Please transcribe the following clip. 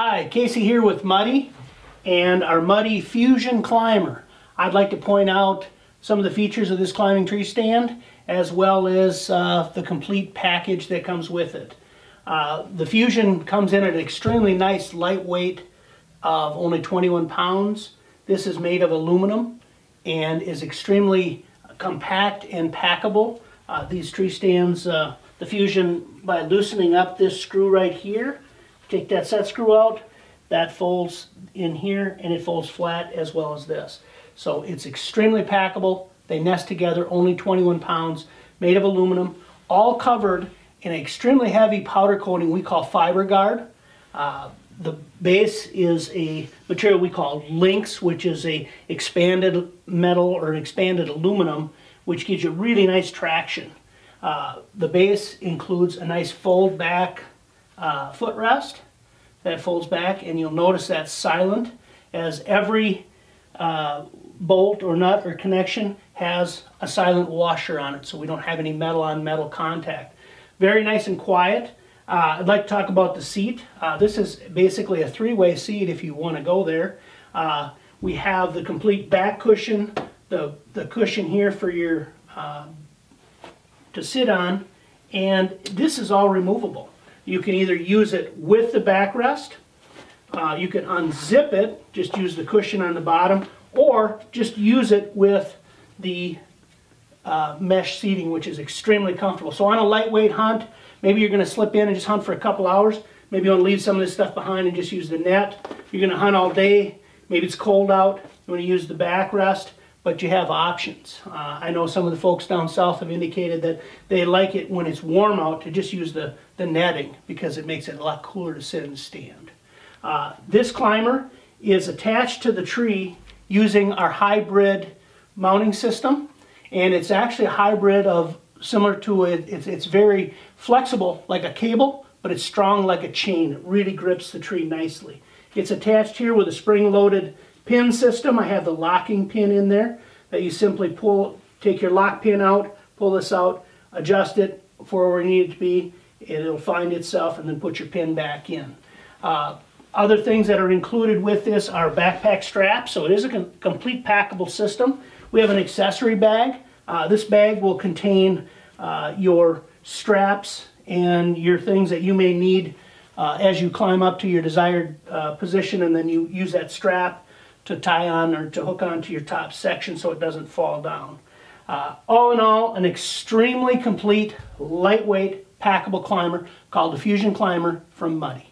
Hi, Casey here with Muddy and our Muddy Fusion Climber. I'd like to point out some of the features of this climbing tree stand as well as uh, the complete package that comes with it. Uh, the Fusion comes in at an extremely nice lightweight of only 21 pounds. This is made of aluminum and is extremely compact and packable. Uh, these tree stands, uh, the Fusion, by loosening up this screw right here, take that set screw out, that folds in here and it folds flat as well as this. So it's extremely packable. They nest together, only 21 pounds, made of aluminum, all covered in an extremely heavy powder coating we call FiberGuard. Uh, the base is a material we call Lynx, which is a expanded metal or an expanded aluminum, which gives you really nice traction. Uh, the base includes a nice fold back uh, footrest that folds back and you'll notice that's silent as every uh, bolt or nut or connection has a silent washer on it so we don't have any metal on metal contact. Very nice and quiet. Uh, I'd like to talk about the seat. Uh, this is basically a three-way seat if you want to go there. Uh, we have the complete back cushion, the, the cushion here for your uh, to sit on, and this is all removable. You can either use it with the backrest, uh, you can unzip it, just use the cushion on the bottom, or just use it with the uh, mesh seating, which is extremely comfortable. So on a lightweight hunt, maybe you're going to slip in and just hunt for a couple hours. Maybe you want to leave some of this stuff behind and just use the net. You're going to hunt all day. Maybe it's cold out. You want to use the backrest but you have options. Uh, I know some of the folks down south have indicated that they like it when it's warm out to just use the, the netting because it makes it a lot cooler to sit and stand. Uh, this climber is attached to the tree using our hybrid mounting system and it's actually a hybrid of similar to it, it's, it's very flexible like a cable but it's strong like a chain. It really grips the tree nicely. It's attached here with a spring-loaded pin system. I have the locking pin in there that you simply pull, take your lock pin out, pull this out, adjust it for where you need it to be, it'll find itself and then put your pin back in. Uh, other things that are included with this are backpack straps, so it is a com complete packable system. We have an accessory bag. Uh, this bag will contain uh, your straps and your things that you may need uh, as you climb up to your desired uh, position and then you use that strap to tie on or to hook onto your top section so it doesn't fall down. Uh, all in all, an extremely complete, lightweight, packable climber called the Fusion Climber from Muddy.